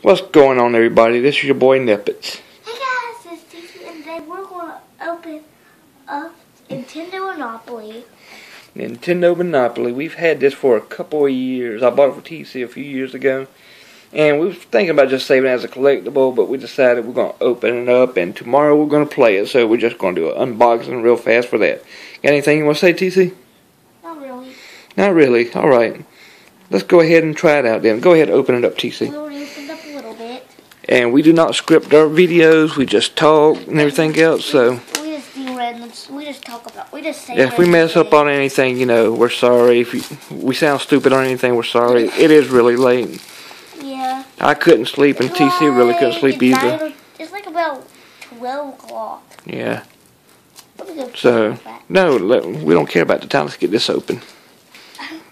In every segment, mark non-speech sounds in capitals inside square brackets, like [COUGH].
What's going on, everybody? This is your boy Nehpets. Hey guys, it's TC, and today we're going to open up Nintendo Monopoly. Nintendo Monopoly. We've had this for a couple of years. I bought it for TC a few years ago. And we was thinking about just saving it as a collectible, but we decided we're going to open it up, and tomorrow we're going to play it. So we're just going to do an unboxing real fast for that. Got anything you want to say, TC? Not really. Not really. All right. Let's go ahead and try it out then. Go ahead and open it up, TC. We already opened up a little bit. And we do not script our videos. We just talk and everything else. So We just do random, we just talk about, we just say if we mess up on anything, you know, we're sorry. If you, we sound stupid on anything, we're sorry. It is really late. Yeah. I couldn't sleep, and TC really couldn't sleep either. nine It's like about 12 o'clock. Yeah. Let me go So no, we don't care about the time. Let's get this open.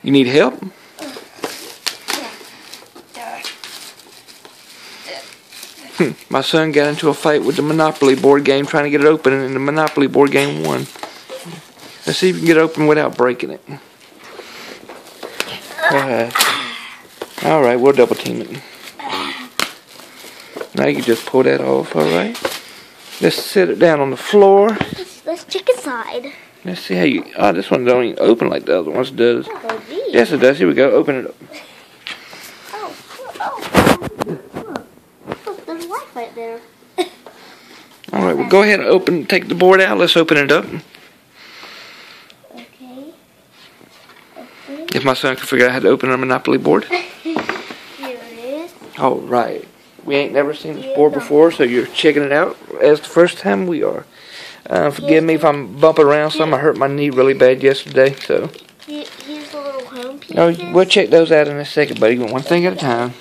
You need help? Hmm. My son got into a fight with the Monopoly board game trying to get it open, and the Monopoly board game won. Let's see if you can get it open without breaking it. All right, we'll double team it. Now you can just pull that off. All right. Let's set it down on the floor. Let's, let's check inside. Let's see how you. Oh, this one don't even open like the other ones does. Oh. Yes, it does. Here we go. Open it up. Oh, oh. Look, look, there's light right there. [LAUGHS] All right, well, go ahead and open. Take the board out. Let's open it up. Okay. If my son can figure out how to open a Monopoly board. [LAUGHS] Here it is. All right. We ain't never seen this board before, so you're checking it out as the first time we are. Uh, forgive me if I'm bumping around some. I hurt my knee really bad yesterday, so. Here, here's the little home pieces. No, we'll check those out in a second, buddy. One thing at a time.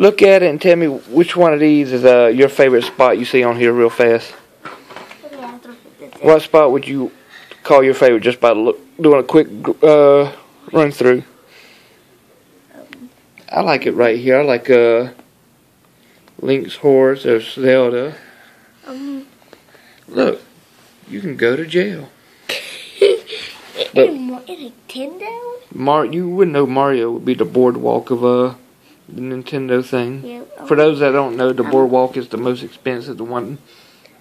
Look at it and tell me which one of these is uh, your favorite spot you see on here real fast. Okay, I have to put this in. What spot would you call your favorite just by look, doing a quick uh, run through? I like it right here. I like uh, Link's Horse or Zelda. Um, Look, you can go to jail. But- in, Mo- in Nintendo? Mar, you wouldn't know Mario would be the boardwalk of uh, the Nintendo thing. Yeah. um, For those that don't know, the boardwalk is the most expensive, the one,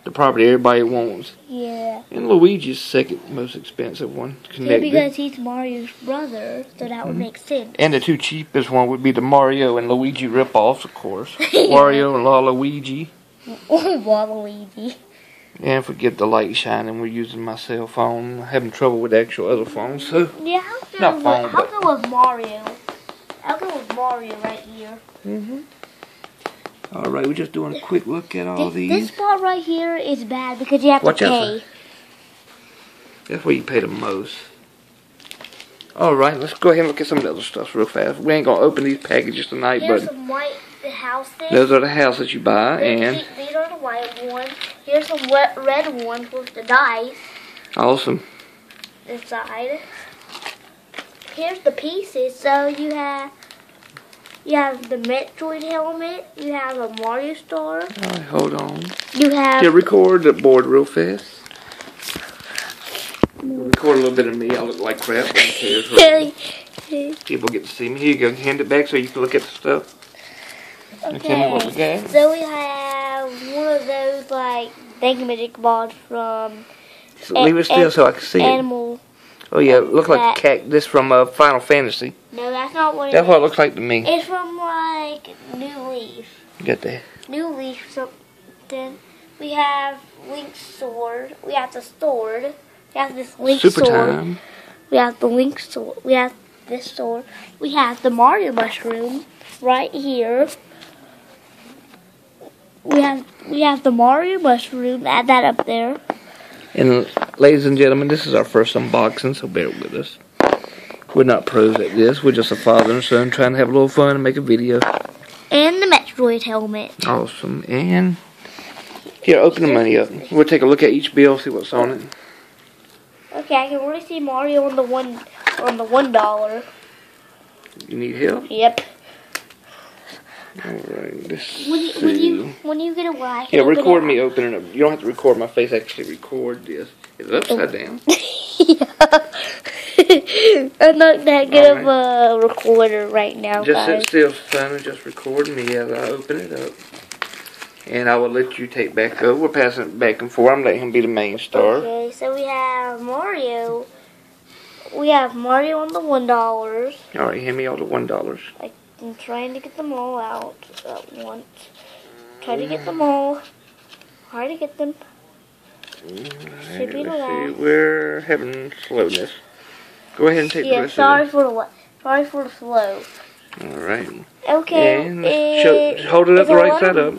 the property everybody wants. Yeah. And Luigi's second most expensive one, Yeah, because he's Mario's brother, so that would make sense. And the two cheapest one would be the Mario and Luigi rip-offs, of course. [LAUGHS] Mario and La Luigi. [LAUGHS] Oh, Waluigi. And forget the light shining. We're using my cell phone. having trouble with actual other phones, so. Yeah, how come, Not phone, how but- come with Mario? How go with Mario right here? Mm-hmm. All right, we're just doing a quick look at all This, these. this spot right here is bad because you have Watch to out pay. That's where you pay the most. All right, let's go ahead and look at some of the other stuff real fast. We ain't gonna open these packages tonight, Here's but some white houses. those are the houses you buy, and These- These are the white ones. Here's some red ones with the dice awesome. inside. Here's the pieces. So you have you have the Metroid helmet. You have a Mario star. Right, hold on. You have Here, record the board real fast. Record a little bit of me. I look like crap. [LAUGHS] People get to see me. Here you go. Hand it back so you can look at the stuff. And tell me what we Okay. got. So we have one of those like thank magic balls from So leave it still so I can see it. Oh yeah, it looks like cactus from uh, Final Fantasy. No, that's not what That's it what it looks like to me. It's from like New Leaf. Get that. New Leaf something. We have Link's sword. We have the sword. We have this Link Super sword. time. We have the Link sword. We have this sword. We have the Mario mushroom right here. We have we have the Mario mushroom. Add that up there. And ladies and gentlemen, this is our first unboxing, so bear with us. We're not pros at this. We're just a father and son trying to have a little fun and make a video. And the Metroid helmet. Awesome. And here, open the money up. We'll take a look at each bill, see what's on it. Okay, I can really see Mario on the one on the one dollar. You need help? Yep. Alright, let's When you when you when you get a why? Yeah, record me opening up. You don't have to record my face, actually record this. Is it upside down? [LAUGHS] yeah. [LAUGHS] I'm not that good of a recorder right now, Just guys. sit still, son, and just record me as I open it up. And I will let you take back over. We're passing it back and forth. I'm letting him be the main star. Okay, so we have Mario. We have Mario on the one dollars. All right, hand me all the one dollars. I'm trying to get them all out at once. Try to get mm. them all. Hard to get them. Should be the last. we're having slowness. Go ahead and take the Yeah, rest sorry of for the sorry for the slow. All right. Okay, And it- show, hold it up the right letter- side up.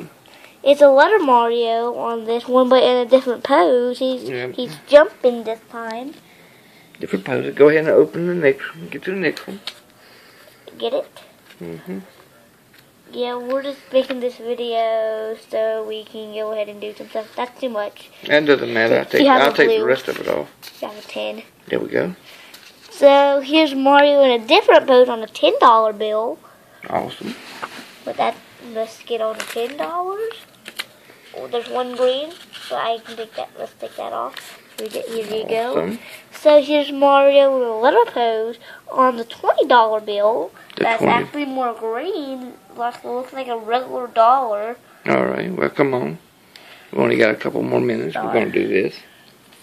It's a letter Mario on this one, but in a different pose. He's Yeah. he's jumping this time. Different pose. Go ahead and open the next one. Get to the next one. Get it? Mm-hmm. Yeah, we're just making this video so we can go ahead and do some stuff. That's too much. That doesn't matter. I'll take, I'll take the rest of it off. You have a ten. There we go. So here's Mario in a different pose on a ten dollar bill. Awesome. But that let's get on the ten dollars. Oh, there's one green, so I can take that. Let's take that off. Here, you- go. Awesome. So here's Mario with a little pose on the twenty dollar bill. The That's 20. actually more green. Like looks like a regular dollar. All right. Well, come on. We've only got a couple more minutes. We're going to do this.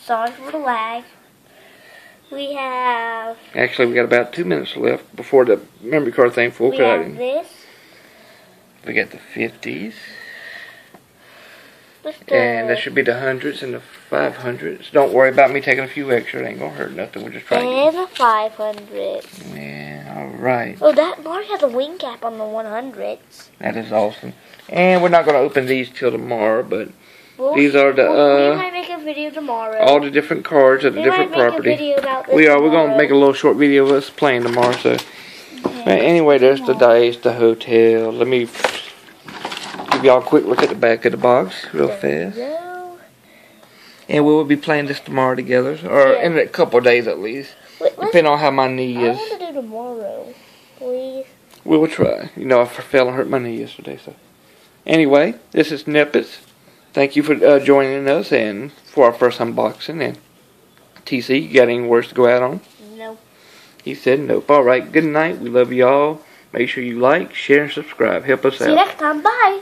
Sorry for the lag. We have Actually, we got about two minutes left before the memory card thing full we have this. We got the 50s. And that should be the hundreds and the 500s. Don't worry about me taking a few extra. It ain't going to hurt nothing. We're just trying to And a five hundred. Yeah, all right. Oh, that Mario has a wing cap on the one hundreds. That is awesome. And we're not going to open these till tomorrow, but We'll, these are the, we'll- we uh, might make a video tomorrow. all the different cards of the we different might make property. a video about this We are. We're going to make a little short video of us playing tomorrow, so... But anyway, there's the dice, the hotel. Let me give y'all a quick look at the back of the box real fast. go. And we will be playing this tomorrow together, or Yeah. in a couple of days at least, Wait, depending on how my knee is. I want to do tomorrow, please. We will try. You know, I fell and hurt my knee yesterday, so. Anyway, this is Nehpets. Thank you for uh, joining us and for our first unboxing. And TC, you got any words to go out on? No. He said nope. All right, good night. We love y'all. Make sure you like, share, and subscribe. Help us See you out. next time. Bye.